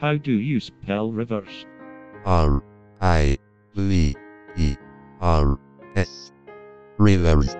How do you spell rivers? R I V E R S. Rivers.